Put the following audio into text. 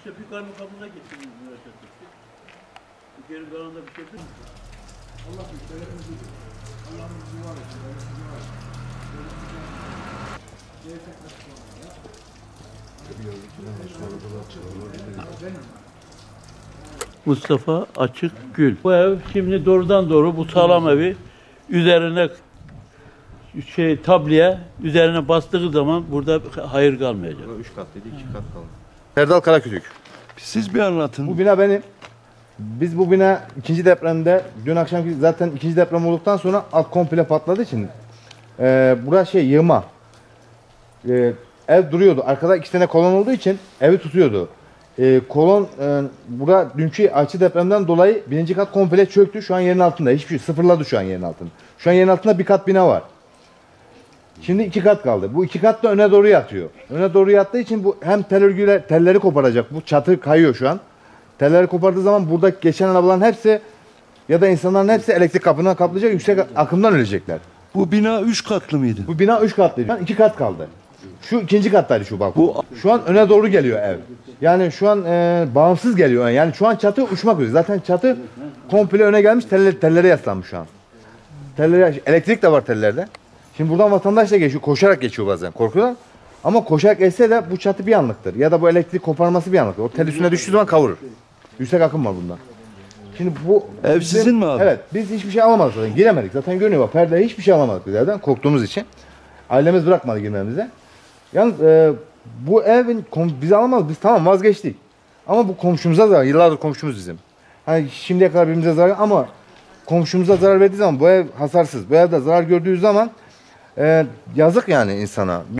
işte bir gittim üniversitede. Bir kere karnında bir şey değil mi? Allah müşterilerimizi Allah'ın bizi var etsin. Devletimizi var etsin. Devletimizin Devlet nasıl Benim. Mustafa Açık Gül. Bu ev şimdi doğrudan doğru bu sağlam evi üzerine şey tabliye üzerine bastığı zaman burada hayır kalmayacak. Üç katlıydı, iki kat kaldı. Erdal Karakütük. Siz bir anlatın. Bu bina benim. Biz bu bina ikinci depremde, dün akşamki zaten ikinci deprem olduktan sonra alt komple patladığı için e, burası şey yığma. E, ev duruyordu. Arkada iki tane kolon olduğu için evi tutuyordu. E, kolon e, bura dünkü açı depremden dolayı birinci kat komple çöktü. Şu an yerin altında. Hiçbir şey sıfırladı şu an yerin altını. Şu an yerin altında bir kat bina var. Şimdi iki kat kaldı. Bu iki kat da öne doğru yatıyor. Öne doğru yattığı için bu hem tel örgüler, telleri koparacak. Bu çatı kayıyor şu an. Telleri kopardığı zaman burada geçen arabaların hepsi ya da insanların hepsi elektrik kapına kaplayacak. Yüksek akımdan ölecekler. Bu bina üç katlı mıydı? Bu bina üç katlıydı. An iki kat kaldı. Şu ikinci kattaydı şu bak. Bu şu an öne doğru geliyor ev. Yani şu an e, bağımsız geliyor. Yani şu an çatı uçmak üzere. Zaten çatı komple öne gelmiş. Teller, tellere yaslanmış şu an. Tellere, elektrik de var tellerde. Şimdi buradan vatandaş da geçiyor. Koşarak geçiyor bazen. Korkuyorlar. Ama koşarak geçse de bu çatı bir anlıktır. Ya da bu elektrik koparması bir anlıktır. O tel üstüne düştüğü zaman kavurur. Yüksek akım var bunda. Şimdi bu... Ev sizin mi abi? Evet. Biz hiçbir şey alamadık zaten. Giremedik. Zaten görünüyor bak. Perde hiçbir şey alamadık biz evden. Korktuğumuz için. Ailemiz bırakmadı girmemize. Yalnız e, bu evin kom- biz alamadık. Biz tamam vazgeçtik. Ama bu komşumuza zarar. Yıllardır komşumuz bizim. Hani şimdiye kadar birbirimize zarar ama komşumuza zarar verdiği zaman bu ev hasarsız. Bu evde zarar gördüğü zaman e, yazık yani insana.